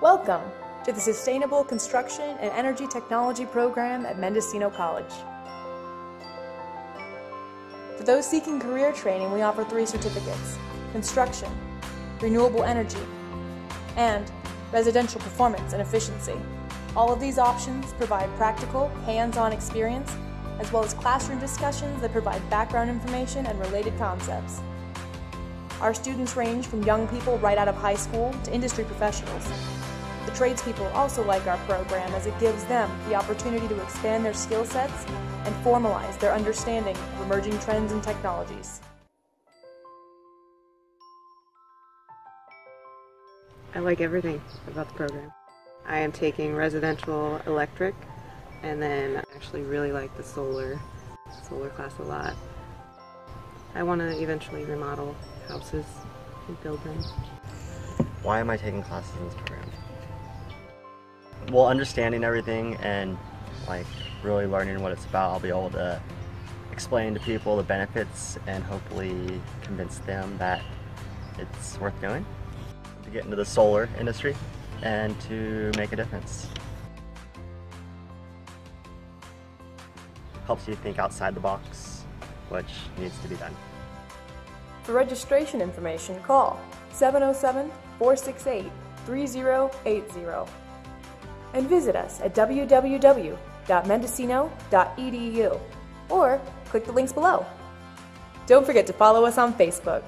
Welcome to the Sustainable Construction and Energy Technology program at Mendocino College. For those seeking career training, we offer three certificates construction, renewable energy, and residential performance and efficiency. All of these options provide practical, hands on experience, as well as classroom discussions that provide background information and related concepts. Our students range from young people right out of high school to industry professionals. The tradespeople also like our program as it gives them the opportunity to expand their skill sets and formalize their understanding of emerging trends and technologies. I like everything about the program. I am taking residential electric and then I actually really like the solar solar class a lot. I want to eventually remodel houses and build them. Why am I taking classes in this program? Well, understanding everything and like really learning what it's about, I'll be able to explain to people the benefits and hopefully convince them that it's worth doing to get into the solar industry and to make a difference. Helps you think outside the box, which needs to be done. For registration information, call 707 468 3080 and visit us at www.mendocino.edu or click the links below. Don't forget to follow us on Facebook.